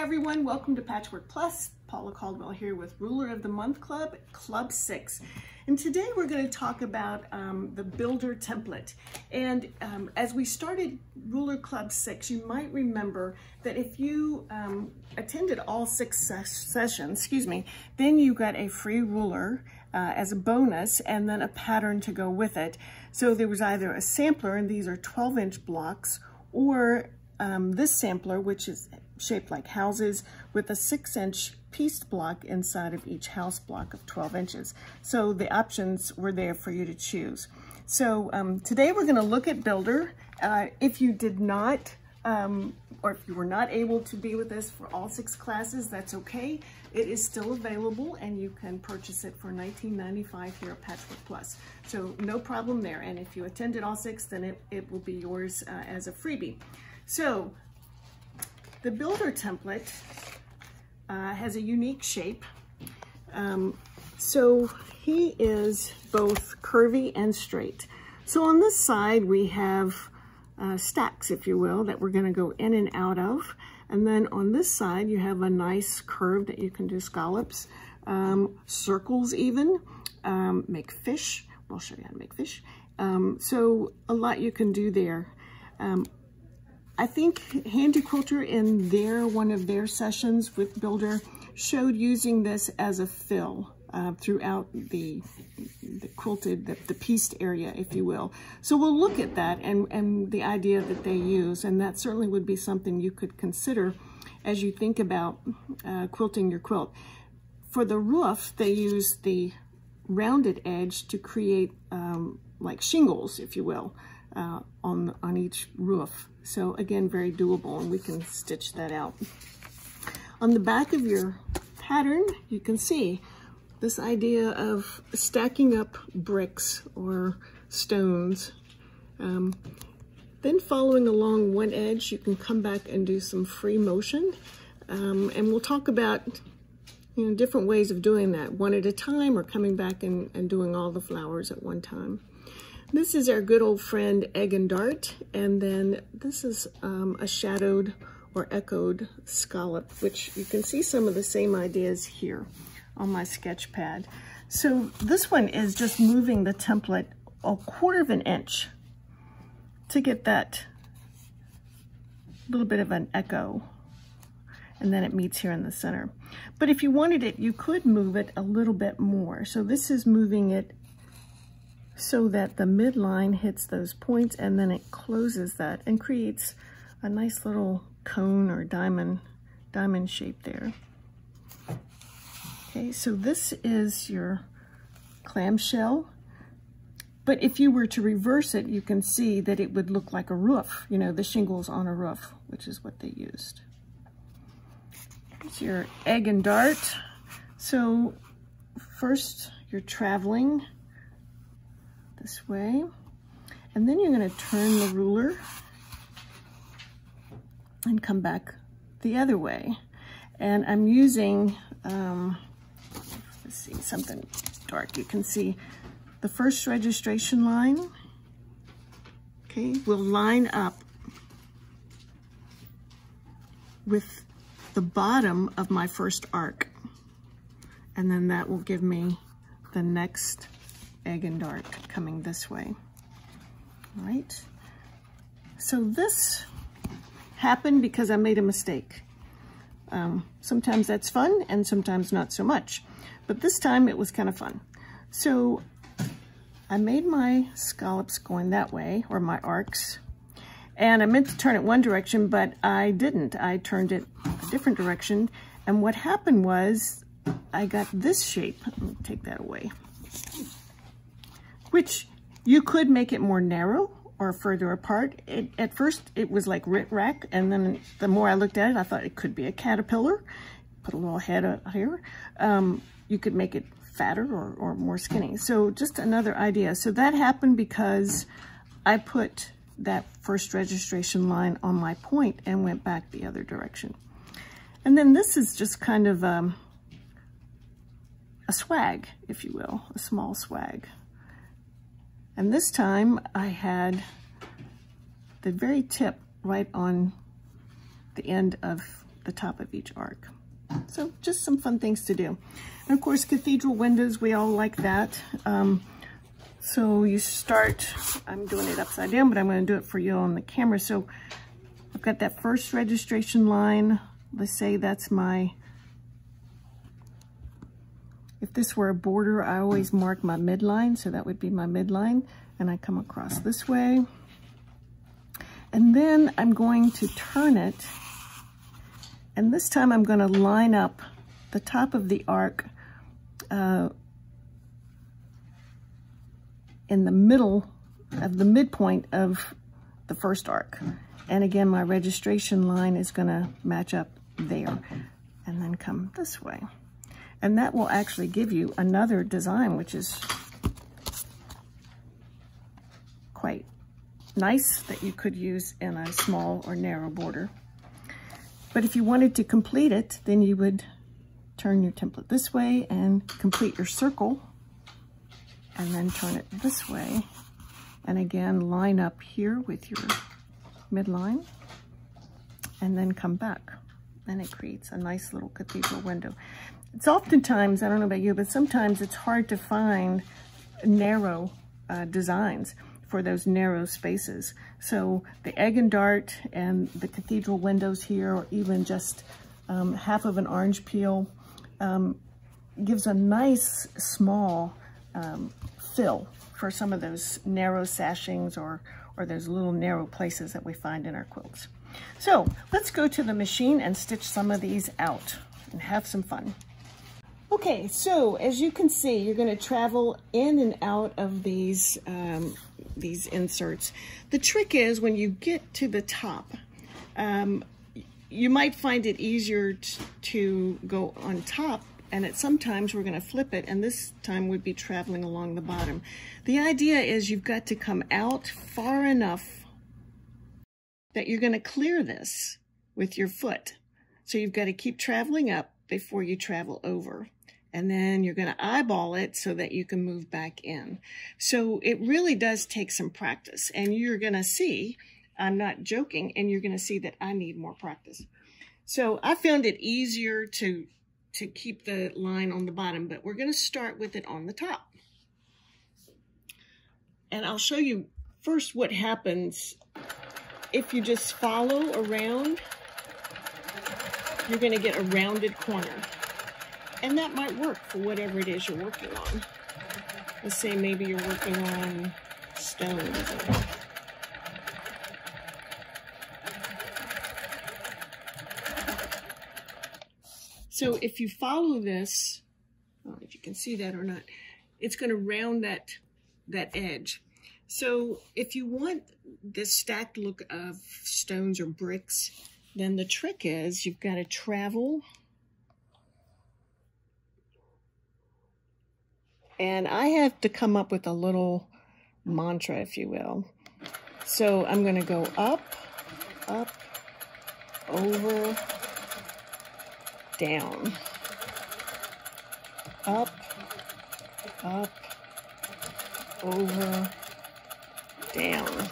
Everyone, welcome to Patchwork Plus. Paula Caldwell here with Ruler of the Month Club, Club 6. And today we're going to talk about um, the Builder template. And um, as we started Ruler Club 6, you might remember that if you um, attended all six ses sessions, excuse me, then you got a free ruler uh, as a bonus and then a pattern to go with it. So there was either a sampler, and these are 12 inch blocks, or um, this sampler, which is shaped like houses with a six inch pieced block inside of each house block of 12 inches. So the options were there for you to choose. So um, today we're gonna look at Builder. Uh, if you did not, um, or if you were not able to be with us for all six classes, that's okay. It is still available and you can purchase it for $19.95 here at Patchwork Plus. So no problem there. And if you attended all six, then it, it will be yours uh, as a freebie. So the builder template uh, has a unique shape. Um, so he is both curvy and straight. So on this side, we have uh, stacks, if you will, that we're gonna go in and out of. And then on this side, you have a nice curve that you can do scallops, um, circles even, um, make fish. We'll show you how to make fish. Um, so a lot you can do there. I think Handi Quilter in their one of their sessions with Builder showed using this as a fill uh, throughout the, the quilted, the, the pieced area, if you will. So we'll look at that and, and the idea that they use, and that certainly would be something you could consider as you think about uh, quilting your quilt. For the roof, they use the rounded edge to create um, like shingles, if you will, uh, on, on each roof. So again, very doable and we can stitch that out. On the back of your pattern, you can see this idea of stacking up bricks or stones. Um, then following along one edge, you can come back and do some free motion. Um, and we'll talk about you know, different ways of doing that, one at a time or coming back and, and doing all the flowers at one time. This is our good old friend Egg and Dart, and then this is um, a shadowed or echoed scallop, which you can see some of the same ideas here on my sketch pad. So this one is just moving the template a quarter of an inch to get that little bit of an echo and then it meets here in the center. But if you wanted it, you could move it a little bit more. So this is moving it so that the midline hits those points and then it closes that and creates a nice little cone or diamond, diamond shape there. Okay, so this is your clamshell. But if you were to reverse it, you can see that it would look like a roof, you know, the shingles on a roof, which is what they used. Here's your egg and dart. So first you're traveling this way. And then you're gonna turn the ruler and come back the other way. And I'm using, um, let's see, something dark. You can see the first registration line, okay, will line up with the bottom of my first arc. And then that will give me the next egg and dart coming this way. All right. So this happened because I made a mistake. Um, sometimes that's fun and sometimes not so much. But this time it was kind of fun. So I made my scallops going that way, or my arcs. And I meant to turn it one direction, but I didn't. I turned it a different direction. And what happened was I got this shape. Let me take that away which you could make it more narrow or further apart. It, at first, it was like rick rack, and then the more I looked at it, I thought it could be a caterpillar. Put a little head out here. Um, you could make it fatter or, or more skinny. So just another idea. So that happened because I put that first registration line on my point and went back the other direction. And then this is just kind of um, a swag, if you will, a small swag. And this time I had the very tip right on the end of the top of each arc. So just some fun things to do. And of course, cathedral windows, we all like that. Um, so you start, I'm doing it upside down, but I'm gonna do it for you on the camera. So I've got that first registration line. Let's say that's my, if this were a border, I always mark my midline. So that would be my midline. And I come across this way. And then I'm going to turn it. And this time I'm gonna line up the top of the arc uh, in the middle of the midpoint of the first arc. And again, my registration line is gonna match up there and then come this way. And that will actually give you another design, which is quite nice that you could use in a small or narrow border. But if you wanted to complete it, then you would turn your template this way and complete your circle and then turn it this way. And again, line up here with your midline and then come back. And it creates a nice little cathedral window. It's oftentimes, I don't know about you, but sometimes it's hard to find narrow uh, designs for those narrow spaces. So the egg and dart and the cathedral windows here, or even just um, half of an orange peel, um, gives a nice small um, fill for some of those narrow sashings or, or those little narrow places that we find in our quilts. So let's go to the machine and stitch some of these out and have some fun. Okay, so as you can see, you're going to travel in and out of these, um, these inserts. The trick is when you get to the top, um, you might find it easier to go on top and at sometimes we're going to flip it and this time we'd be traveling along the bottom. The idea is you've got to come out far enough that you're going to clear this with your foot. So you've got to keep traveling up before you travel over. And then you're going to eyeball it so that you can move back in. So it really does take some practice. And you're going to see, I'm not joking, and you're going to see that I need more practice. So I found it easier to to keep the line on the bottom, but we're going to start with it on the top. And I'll show you first what happens if you just follow around, you're going to get a rounded corner. And that might work for whatever it is you're working on. Let's say maybe you're working on stones. So if you follow this, I don't know if you can see that or not, it's going to round that, that edge. So if you want this stacked look of stones or bricks, then the trick is you've got to travel and I have to come up with a little mantra, if you will. So I'm going to go up, up, over, down, up, up, over, down,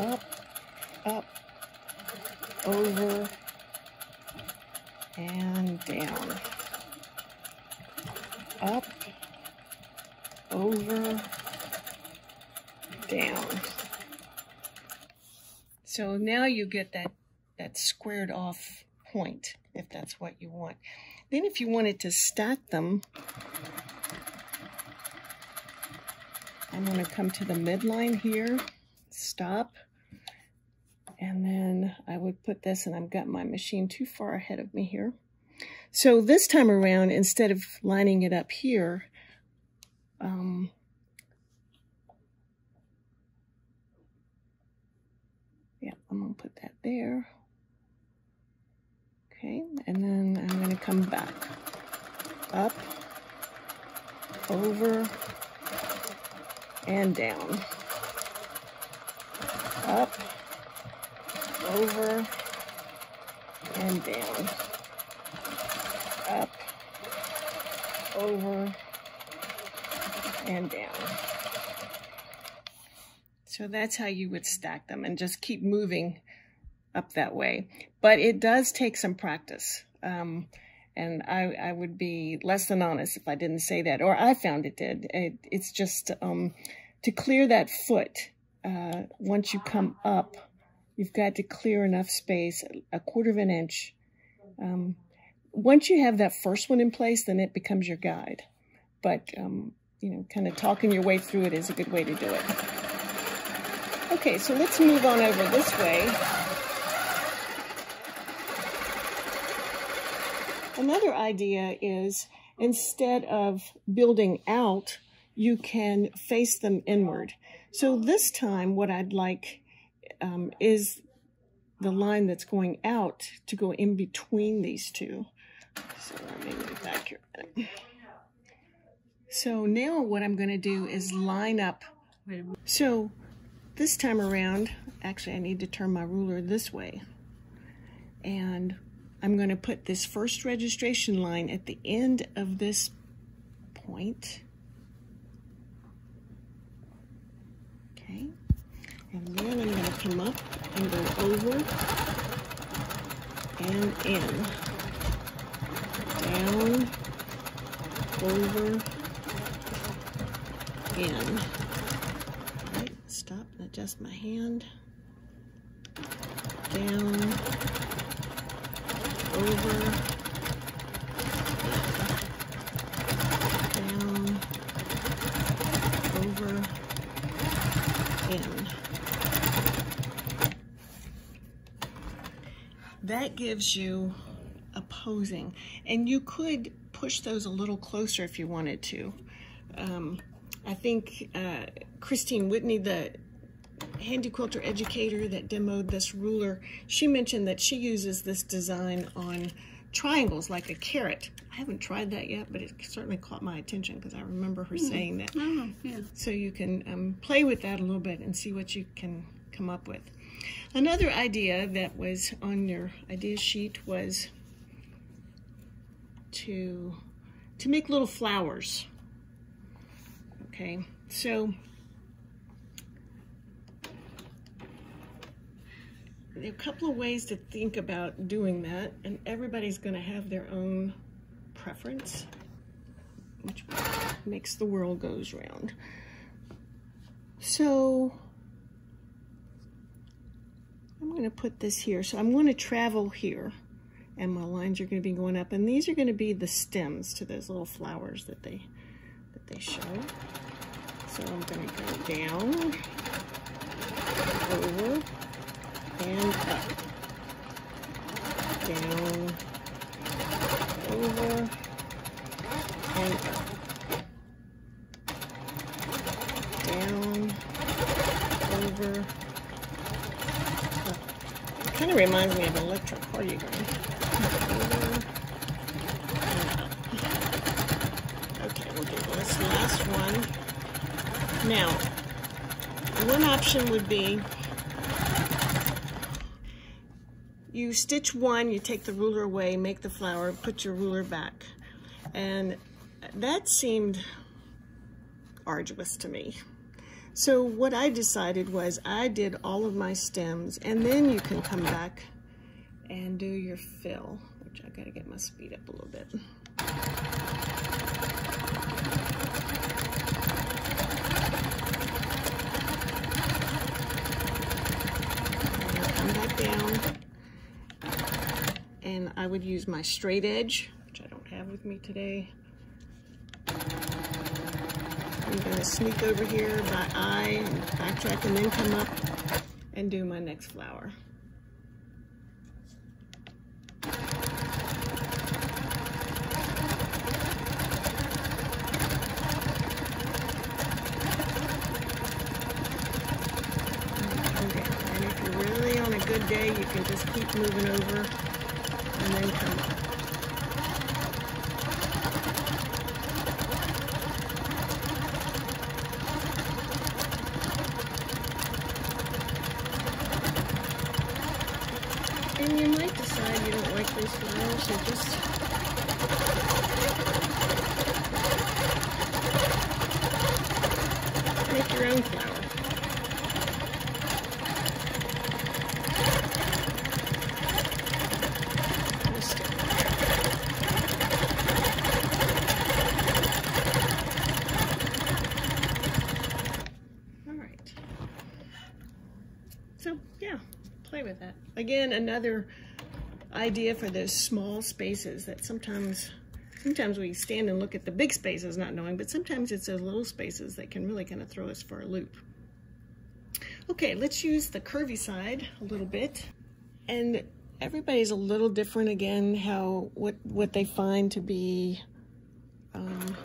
up, up, over, and down, up, over, down. So now you get that, that squared off point, if that's what you want. Then if you wanted to stack them, I'm going to come to the midline here, stop, and then I would put this, and I've got my machine too far ahead of me here. So this time around, instead of lining it up here, um, yeah, I'm to put that there. Okay, and then I'm to come back up, over, and down. Up, over, and down. Up, over, and down. So that's how you would stack them and just keep moving up that way. But it does take some practice. Um, and I, I would be less than honest if I didn't say that, or I found it did. It, it's just um, to clear that foot, uh, once you come up, you've got to clear enough space, a quarter of an inch. Um, once you have that first one in place, then it becomes your guide. But, um, you know, kind of talking your way through it is a good way to do it. Okay, so let's move on over this way. Another idea is instead of building out, you can face them inward. So this time what I'd like um, is the line that's going out to go in between these two. So let me move back here So now what I'm going to do is line up. So this time around, actually I need to turn my ruler this way. And I'm going to put this first registration line at the end of this point. Okay. And then I'm going to come up and go over and in. Down, over, in. Right, stop and adjust my hand. Down, over, down, over, in. That gives you opposing, and you could push those a little closer if you wanted to. Um, I think uh, Christine Whitney, the Handi Quilter educator that demoed this ruler, she mentioned that she uses this design on triangles like a carrot. I haven't tried that yet, but it certainly caught my attention because I remember her mm. saying that. Oh, yeah. So you can um, play with that a little bit and see what you can come up with. Another idea that was on your idea sheet was to, to make little flowers. Okay, so there are a couple of ways to think about doing that, and everybody's going to have their own preference, which makes the world goes round. So I'm going to put this here. So I'm going to travel here, and my lines are going to be going up, and these are going to be the stems to those little flowers that they that they show. So I'm going to go down, over, and up, down, over, and up, down, over, up. Kind of reminds me of an electrocardiogram. Okay, we'll do this last one. Now, one option would be you stitch one, you take the ruler away, make the flower, put your ruler back. And that seemed arduous to me. So what I decided was I did all of my stems and then you can come back and do your fill, which I gotta get my speed up a little bit. Come back down and I would use my straight edge, which I don't have with me today. I'm gonna sneak over here by eye and backtrack and then come up and do my next flower. And if you're really on a good day, you can just keep moving over and then. And you might decide you don't like these flowers, so just make your own flower. So yeah, play with that. Again, another idea for those small spaces that sometimes sometimes we stand and look at the big spaces not knowing, but sometimes it's those little spaces that can really kind of throw us for a loop. Okay, let's use the curvy side a little bit. And everybody's a little different again, how what what they find to be um,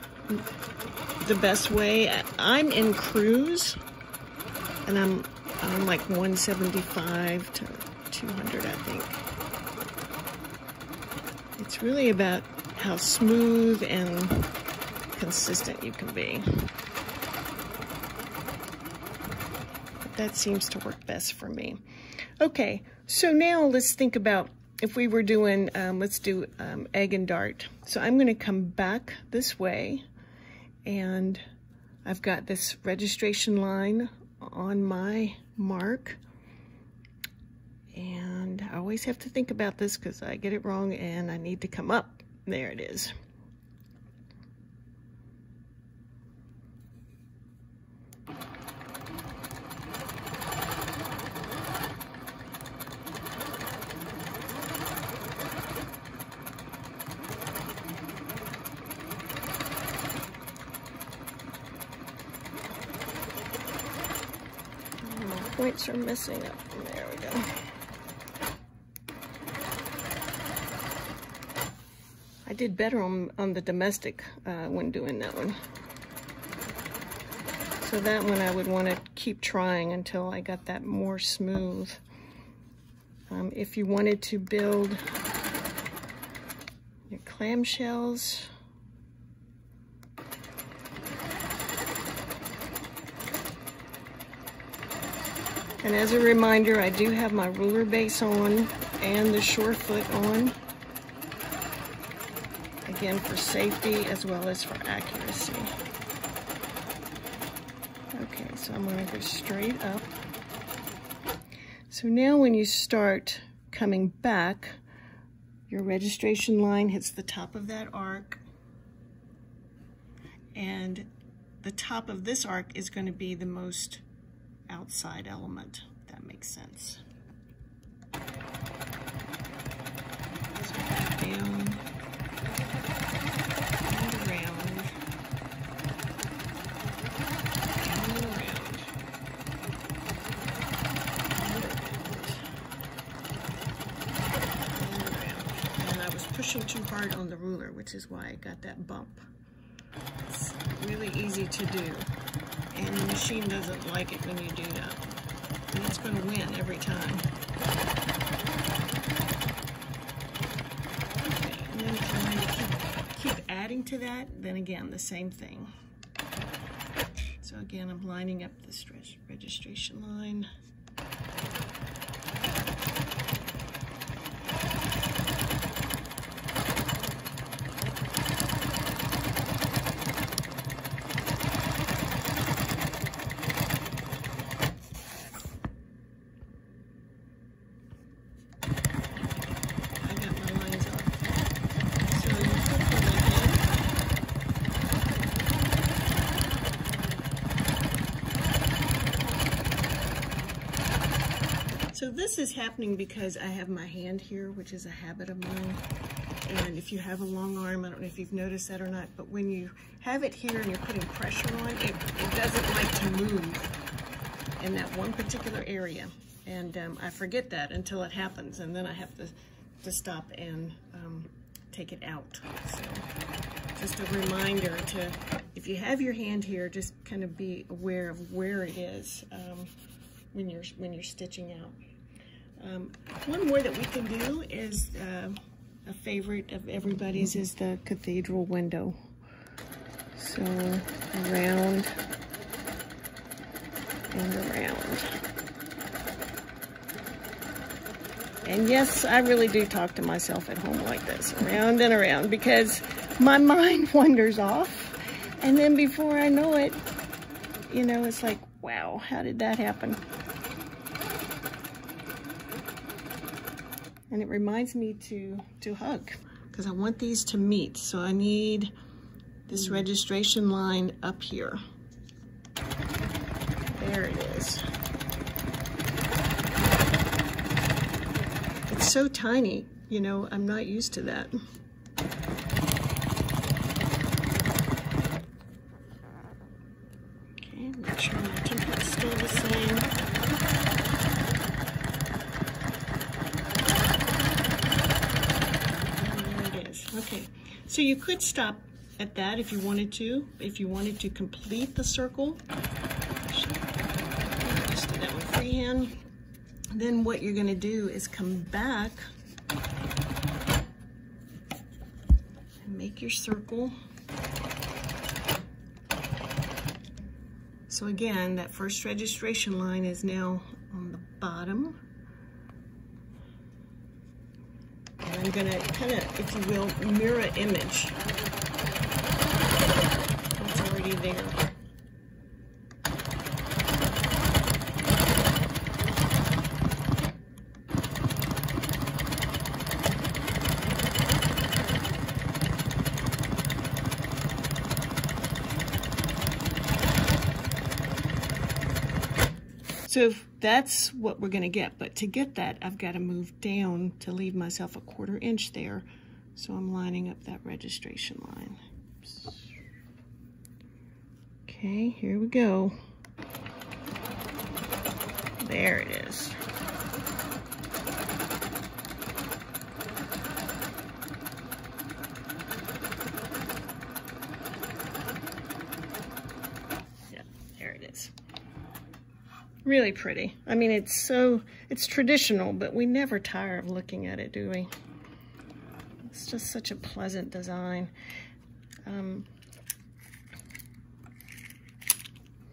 the best way. I'm in cruise and I'm I'm like 175 to 200, I think. It's really about how smooth and consistent you can be. But that seems to work best for me. Okay, so now let's think about if we were doing, um, let's do um, egg and dart. So I'm gonna come back this way and I've got this registration line on my mark. And I always have to think about this because I get it wrong and I need to come up. There it is. Points are missing up. There we go. I did better on, on the domestic uh, when doing that one. So that one I would want to keep trying until I got that more smooth. Um, if you wanted to build your clamshells, And as a reminder, I do have my ruler base on and the shore foot on. Again, for safety as well as for accuracy. Okay, so I'm gonna go straight up. So now when you start coming back, your registration line hits the top of that arc. And the top of this arc is gonna be the most outside element. that makes sense. And I was pushing too hard on the ruler, which is why I got that bump. It's really easy to do and the machine doesn't like it when you do that. And it's going to win every time. Okay, and then if you want to keep, keep adding to that, then again, the same thing. So again, I'm lining up the registration line. This is happening because I have my hand here, which is a habit of mine. And if you have a long arm, I don't know if you've noticed that or not, but when you have it here and you're putting pressure on, it, it doesn't like to move in that one particular area. And um, I forget that until it happens, and then I have to, to stop and um, take it out. So just a reminder to, if you have your hand here, just kind of be aware of where it is um, when you're when you're stitching out. Um, one more that we can do is uh, a favorite of everybody's is the cathedral window. So around and around. And yes, I really do talk to myself at home like this, around and around, because my mind wanders off. And then before I know it, you know, it's like, wow, how did that happen? and it reminds me to, to hug because I want these to meet. So I need this registration line up here. There it is. It's so tiny, you know, I'm not used to that. So you could stop at that if you wanted to, if you wanted to complete the circle. Just do that with freehand. Then what you're gonna do is come back and make your circle. So again, that first registration line is now on the bottom. And I'm gonna kind of, if you will, mirror image already there. So that's what we're gonna get, but to get that, I've gotta move down to leave myself a quarter inch there. So I'm lining up that registration line. Okay, here we go. There it is. Yeah, there it is. Really pretty. I mean, it's so, it's traditional, but we never tire of looking at it, do we? It's just such a pleasant design. Um,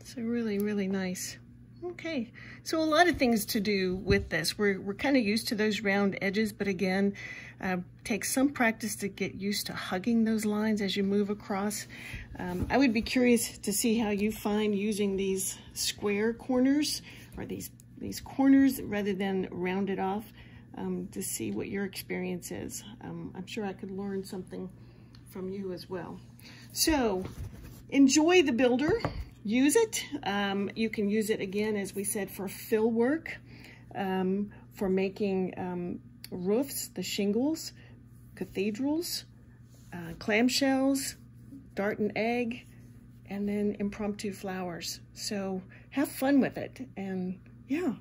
so really, really nice. Okay, so a lot of things to do with this. We're, we're kind of used to those round edges, but again, uh, takes some practice to get used to hugging those lines as you move across. Um, I would be curious to see how you find using these square corners or these, these corners rather than rounded off um, to see what your experience is. Um, I'm sure I could learn something from you as well. So enjoy the builder use it. Um, you can use it again, as we said, for fill work, um, for making um, roofs, the shingles, cathedrals, uh, clamshells, dart and egg, and then impromptu flowers. So have fun with it. And yeah,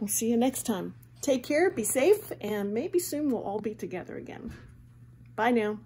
we'll see you next time. Take care, be safe, and maybe soon we'll all be together again. Bye now.